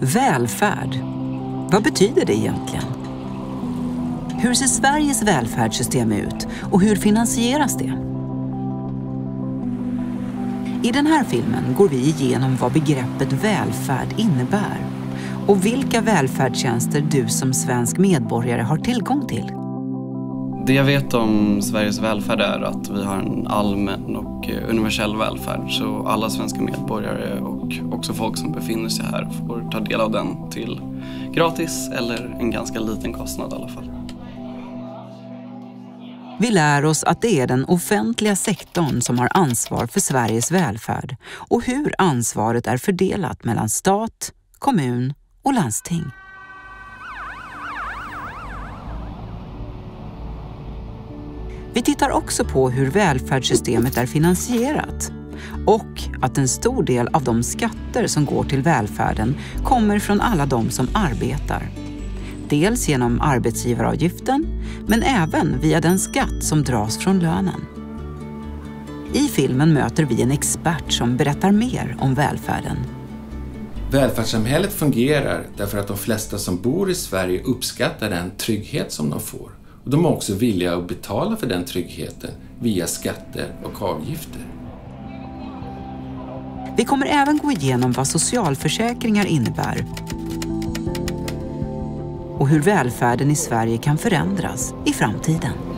Välfärd. Vad betyder det egentligen? Hur ser Sveriges välfärdssystem ut och hur finansieras det? I den här filmen går vi igenom vad begreppet välfärd innebär och vilka välfärdstjänster du som svensk medborgare har tillgång till. Det jag vet om Sveriges välfärd är att vi har en allmän och eh, universell välfärd så alla svenska medborgare och också folk som befinner sig här får ta del av den till gratis eller en ganska liten kostnad i alla fall. Vi lär oss att det är den offentliga sektorn som har ansvar för Sveriges välfärd och hur ansvaret är fördelat mellan stat, kommun och landsting. Vi tittar också på hur välfärdssystemet är finansierat och att en stor del av de skatter som går till välfärden kommer från alla de som arbetar. Dels genom arbetsgivaravgiften, men även via den skatt som dras från lönen. I filmen möter vi en expert som berättar mer om välfärden. Välfärdssamhället fungerar därför att de flesta som bor i Sverige uppskattar den trygghet som de får. Och de är också villiga att betala för den tryggheten via skatter och avgifter. Vi kommer även gå igenom vad socialförsäkringar innebär och hur välfärden i Sverige kan förändras i framtiden.